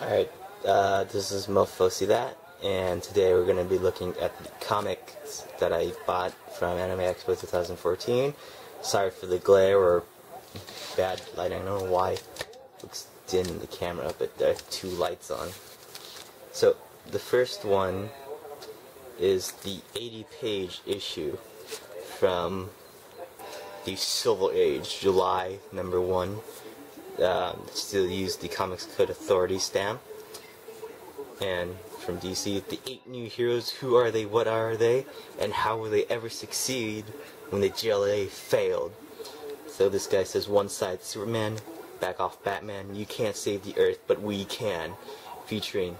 Alright, uh, this is MoFoCThat, and today we're going to be looking at the comics that I bought from Anime Expo 2014. Sorry for the glare or bad light, I don't know why it looks dim in the camera, but there are two lights on. So, the first one is the 80-page issue from the Silver Age, July number 1, um, still use the Comics Code Authority stamp. And from DC, the eight new heroes, who are they, what are they, and how will they ever succeed when the JLA failed? So this guy says, one side Superman, back off Batman, you can't save the Earth, but we can. Featuring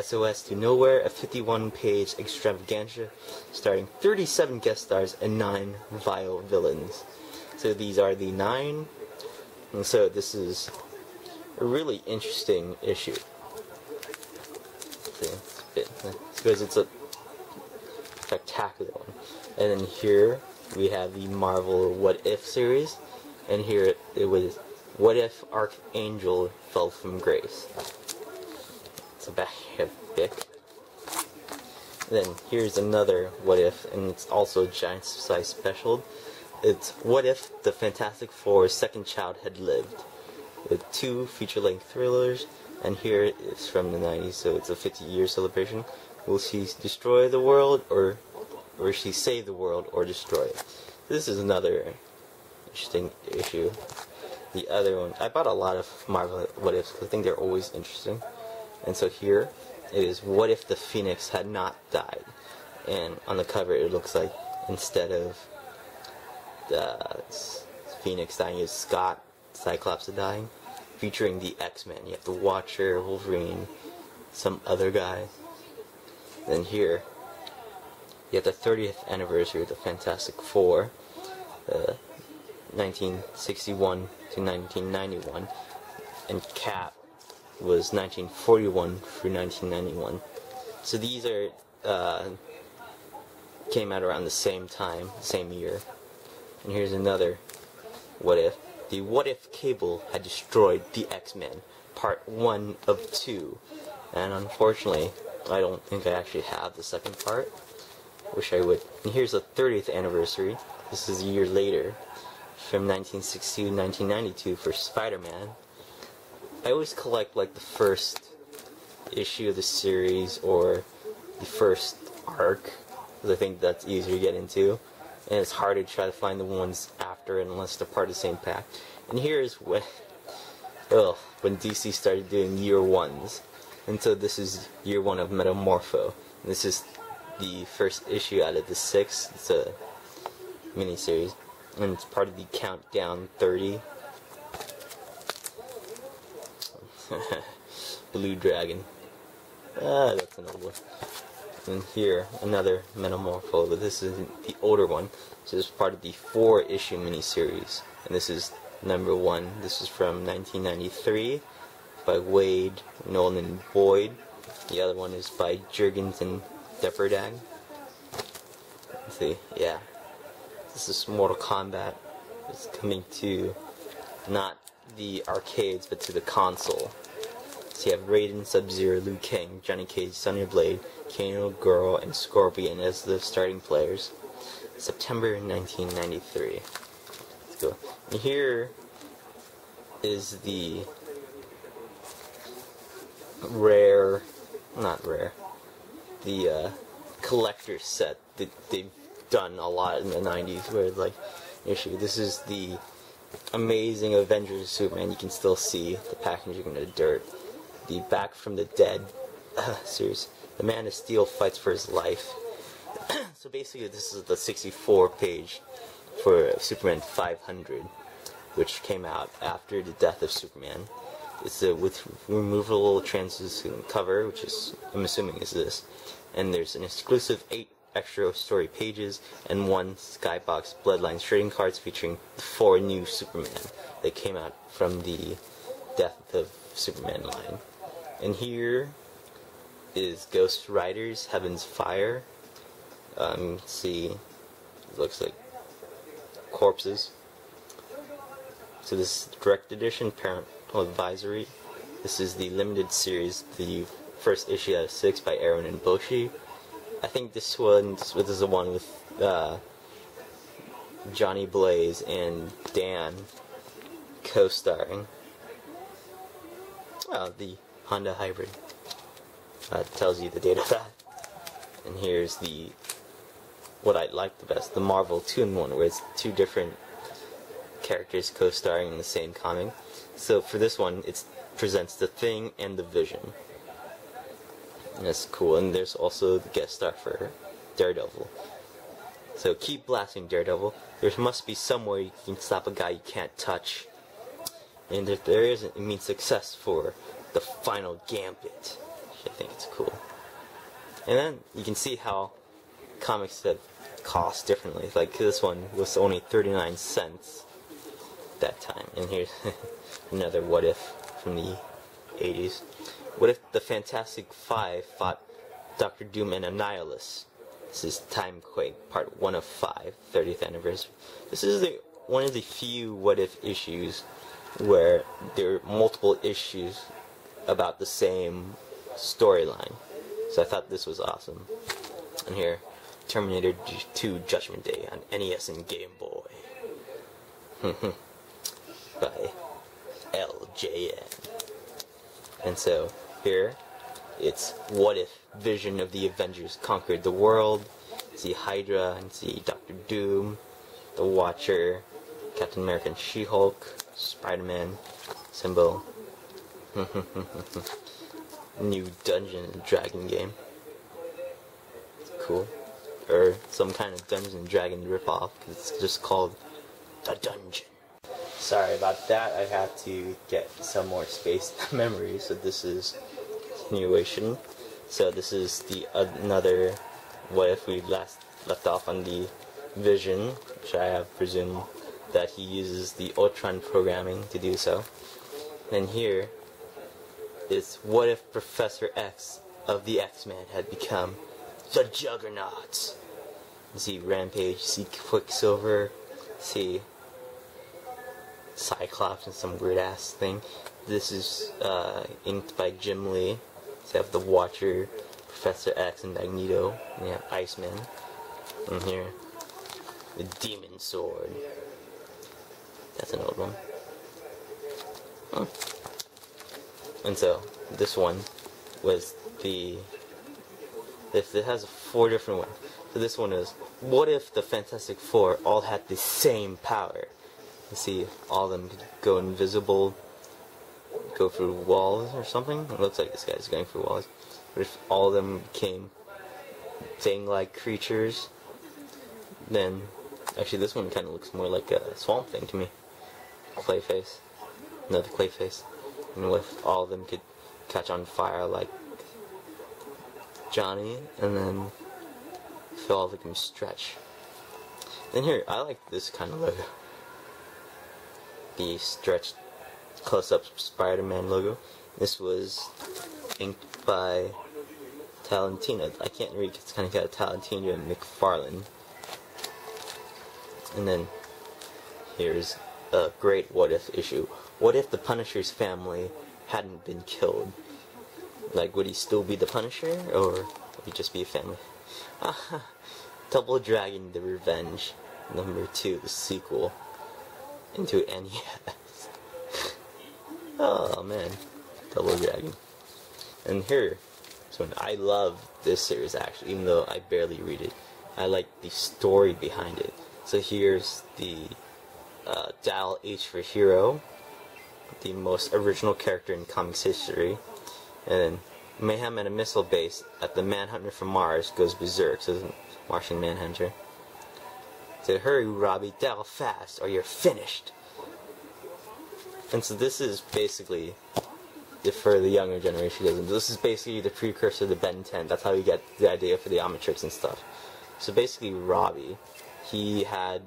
SOS to Nowhere, a 51-page extravaganza starring 37 guest stars and 9 vile villains. So these are the 9 and so this is a really interesting issue. See, it's, bit, because it's a spectacular one. And then here we have the Marvel What If series, and here it was What If Archangel Fell from Grace. So It's a big. Then here's another What If, and it's also a giant size special it's What If the Fantastic Four's second child had lived? With two feature-length thrillers, and here it's from the 90s, so it's a 50-year celebration. Will she destroy the world, or, or will she save the world, or destroy it? This is another interesting issue. The other one, I bought a lot of Marvel What Ifs, I think they're always interesting. And so here, it is What If the Phoenix Had Not Died? And on the cover, it looks like instead of uh, Phoenix dying is Scott Cyclops dying, featuring the X-Men. You have the Watcher, Wolverine, some other guy. Then here, you have the 30th anniversary of the Fantastic Four, uh, 1961 to 1991, and Cap was 1941 through 1991. So these are uh, came out around the same time, same year. And here's another what if. The what if Cable had destroyed the X-Men, part 1 of 2. And unfortunately, I don't think I actually have the second part. Wish I would. And here's the 30th anniversary. This is a year later, from 1962 to 1992 for Spider-Man. I always collect like the first issue of the series or the first arc, because I think that's easier to get into and it's hard to try to find the ones after it unless they're part of the same pack. And here is when, ugh, when DC started doing year ones. And so this is year one of Metamorpho. This is the first issue out of the six. It's a miniseries. And it's part of the Countdown 30. Blue Dragon. Ah, that's an old one. And here, another Metamorpho, but this is the older one. This is part of the four issue miniseries. And this is number one. This is from 1993 by Waid, Nolan Boyd. The other one is by Jurgens and Depperdag. Let's see, yeah. This is Mortal Kombat. It's coming to not the arcades, but to the console. You have Raiden, Sub-Zero, Liu Kang, Johnny Cage, Sonya Blade, Kano, Goro, and Scorpion as the starting players. September 1993. Let's go. And here is the rare, not rare, the uh, collector set that they've done a lot in the 90s where like issue. This is the amazing Avengers Superman. You can still see the packaging in the dirt. The Back from the Dead uh, series. The Man of Steel fights for his life. so basically, this is the 64 page for Superman 500, which came out after the death of Superman. It's a with removable translucent cover, which is I'm assuming is this, and there's an exclusive eight extra story pages and one Skybox Bloodlines trading cards featuring four new Superman that came out from the Death of Superman line. And here is Ghost Riders Heaven's Fire. Um, see, looks like corpses. So this is direct edition, parental advisory. This is the limited series, the first issue out of six by Aaron and Boschi. I think this one this is the one with uh, Johnny Blaze and Dan co-starring. Well, the Honda Hybrid. Uh, that tells you the date of that. And here's the what I like the best, the Marvel 2-in-1, where it's two different characters co-starring in the same comic. So for this one, it presents the Thing and the Vision. And that's cool. And there's also the guest star for Daredevil. So keep blasting Daredevil. There must be somewhere you can stop a guy you can't touch. And if there isn't, it means success for the final gambit. I think it's cool. And then you can see how comics have cost differently. Like this one was only 39 cents that time. And here's another what if from the 80s. What if the Fantastic Five fought Doctor Doom and Annihilus? This is Timequake, part 1 of 5, 30th anniversary. This is the one of the few what if issues where there are multiple issues about the same storyline. So I thought this was awesome. And here, Terminator 2 Judgment Day on NES and Game Boy. By LJN. And so, here, it's what if Vision of the Avengers conquered the world. See Hydra and see Doctor Doom, the Watcher, Captain America and She-Hulk, Spider-Man, Symbol. New Dungeon and Dragon game. Cool or some kind of Dungeon and Dragons ripoff, because it's just called The Dungeon. Sorry about that, I have to get some more space memory, so this is continuation. So this is the another, what if we last left off on the Vision, which I have presumed that he uses the Ultron programming to do so. And here is what if Professor X of the X-Men had become the Juggernaut. see Rampage, see Quicksilver, see Cyclops and some weird ass thing. This is uh, inked by Jim Lee. So you have the Watcher, Professor X, and Magneto. And you have Iceman. And here, the Demon Sword. That's an old one. Oh. And so, this one was the if it has four different ones. So this one is, what if the Fantastic Four all had the same power? You see, all of them could go invisible, go through walls or something. It looks like this guy's going through walls. But if all of them became thing-like creatures, then actually this one kind of looks more like a swamp thing to me. Clayface, another Clayface, if all of them could catch on fire like Johnny, and then feel all of them stretch. Then here, I like this kind of logo. The stretched close-up Spider-Man logo. This was inked by Talentina. I can't read it's kind of got Talentina and McFarlane. And then here's a great what if issue. What if the Punisher's family hadn't been killed? Like, would he still be the Punisher, or would he just be a family? Double Dragon: The Revenge, number two, the sequel into NES. oh man, Double Dragon. And here, so I love this series actually, even though I barely read it. I like the story behind it. So here's the uh, Dial H for Hero, the most original character in comics history. And Mayhem at a missile base at the Manhunter from Mars goes berserk, says Martian Manhunter. Said, hurry, Robbie, dial fast, or you're finished. And so this is basically, for the younger generation this is basically the precursor to Ben 10. That's how you get the idea for the Omnitrix and stuff. So basically, Robbie, he had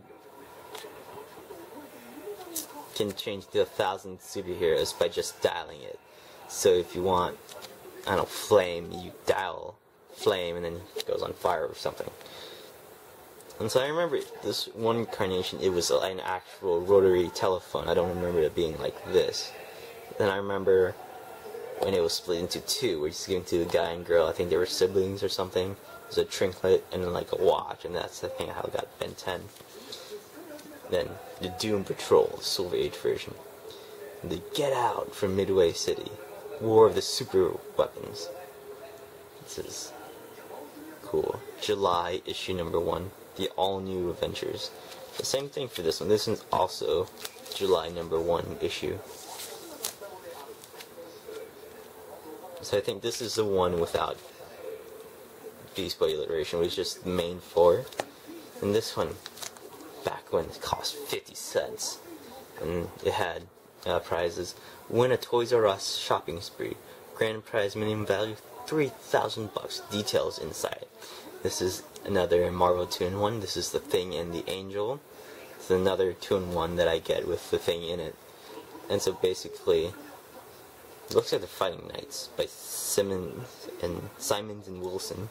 can change to a thousand superheroes by just dialing it. So if you want, I don't know, flame, you dial flame and then it goes on fire or something. And so I remember this one incarnation, it was an actual rotary telephone. I don't remember it being like this. Then I remember when it was split into two, where he's giving to the guy and girl. I think they were siblings or something. There's a trinket and then like a watch, and that's I think how it got Ben 10. Then the Doom Patrol, Silver Age version. The Get Out from Midway City, War of the Super Weapons. This is cool. July issue number one, the all new Adventures. The same thing for this one. This one's also July number one issue. So I think this is the one without Beast Boy alliteration, which is just the main four. And this one, when it cost 50 cents, and it had uh, prizes. Win a Toys R Us shopping spree. Grand prize minimum value 3,000 bucks. Details inside. This is another Marvel 2-in-1. This is the Thing and the Angel. It's another 2-in-1 that I get with the Thing in it. And so basically, it looks like the Fighting Knights by Simmons and Simons and Wilson.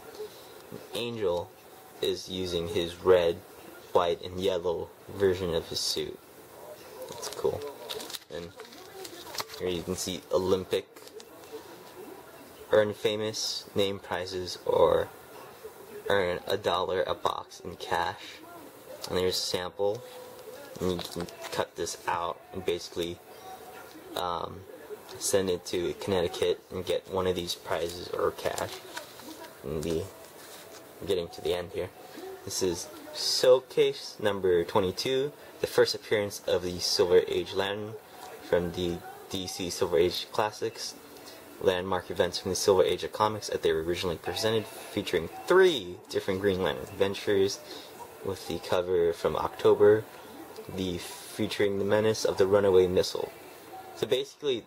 Angel is using his red, white, and yellow version of his suit. That's cool. And here you can see Olympic, earn famous, name prizes, or earn a dollar a box in cash. And there's a sample. And you can cut this out and basically um, send it to Connecticut and get one of these prizes or cash. And the getting to the end here. This is Showcase number 22, the first appearance of the Silver Age Lantern from the DC Silver Age Classics. Landmark events from the Silver Age of comics as they were originally presented, featuring three different Green Lantern adventures, with the cover from October, the featuring the menace of the runaway missile. So basically,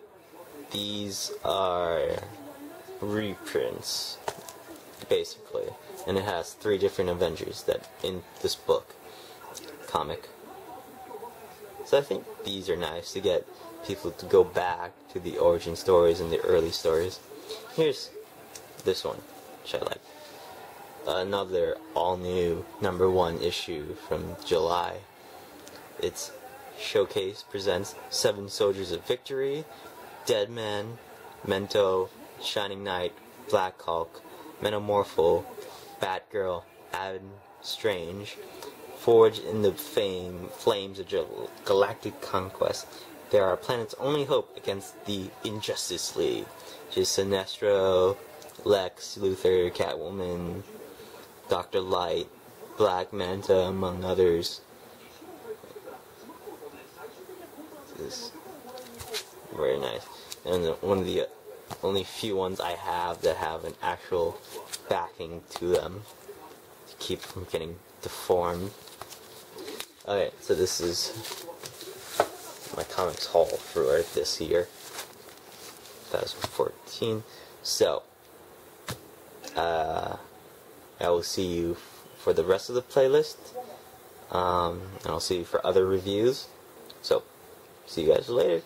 these are reprints, basically, and it has three different Avengers that in this book comic. So I think these are nice to get people to go back to the origin stories and the early stories. Here's this one, which I like. Another all new number one issue from July. It's Showcase presents Seven Soldiers of Victory, Deadman, Mento, Shining Knight, Black Hulk, Metamorpho, Batgirl, Adam Strange, forged in the fame, flames of galactic conquest. They are our planet's only hope against the Injustice League, which is Sinestro, Lex, Luthor, Catwoman, Doctor Light, Black Manta, among others. This is very nice and one of the only few ones I have that have an actual backing to them to keep from getting deformed. Okay, so this is my comics haul for this year, 2014. So, uh, I will see you for the rest of the playlist, um, and I'll see you for other reviews. So, see you guys later.